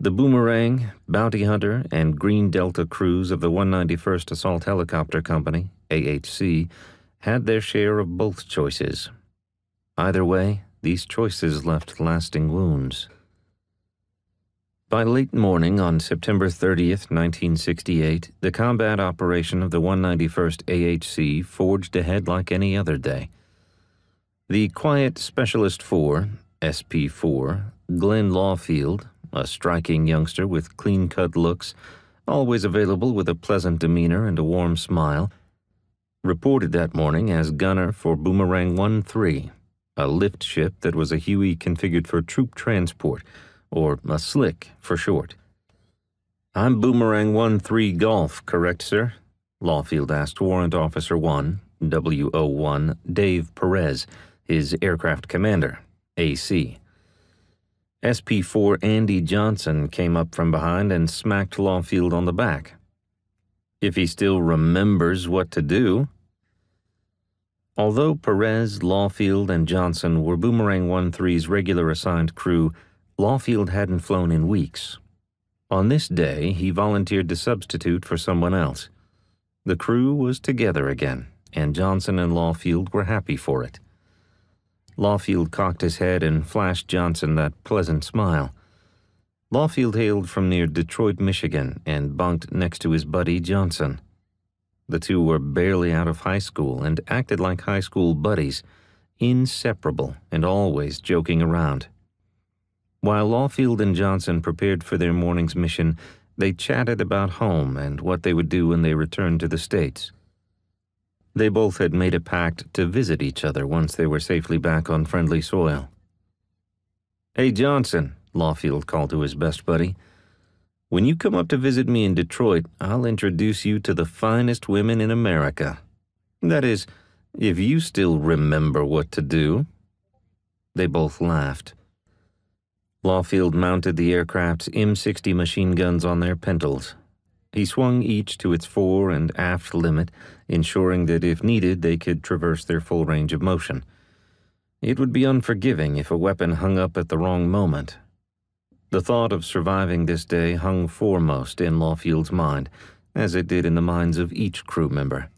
The Boomerang, Bounty Hunter, and Green Delta crews of the 191st Assault Helicopter Company, AHC, had their share of both choices. Either way, these choices left lasting wounds. By late morning on September 30th, 1968, the combat operation of the 191st AHC forged ahead like any other day. The Quiet Specialist 4, SP 4, Glenn Lawfield, a striking youngster with clean cut looks, always available with a pleasant demeanor and a warm smile, reported that morning as gunner for Boomerang 1 3, a lift ship that was a Huey configured for troop transport or a slick for short. I'm Boomerang 1-3 Golf, correct, sir? Lawfield asked Warrant Officer 1, WO1, Dave Perez, his aircraft commander, AC. SP4 Andy Johnson came up from behind and smacked Lawfield on the back. If he still remembers what to do. Although Perez, Lawfield, and Johnson were Boomerang 1-3's regular assigned crew, Lawfield hadn't flown in weeks. On this day, he volunteered to substitute for someone else. The crew was together again, and Johnson and Lawfield were happy for it. Lawfield cocked his head and flashed Johnson that pleasant smile. Lawfield hailed from near Detroit, Michigan, and bunked next to his buddy Johnson. The two were barely out of high school and acted like high school buddies, inseparable and always joking around. While Lawfield and Johnson prepared for their morning's mission, they chatted about home and what they would do when they returned to the States. They both had made a pact to visit each other once they were safely back on friendly soil. Hey, Johnson, Lawfield called to his best buddy. When you come up to visit me in Detroit, I'll introduce you to the finest women in America. That is, if you still remember what to do. They both laughed. Lawfield mounted the aircraft's M60 machine guns on their pintles. He swung each to its fore and aft limit, ensuring that if needed they could traverse their full range of motion. It would be unforgiving if a weapon hung up at the wrong moment. The thought of surviving this day hung foremost in Lawfield's mind, as it did in the minds of each crew member.